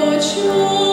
ночью.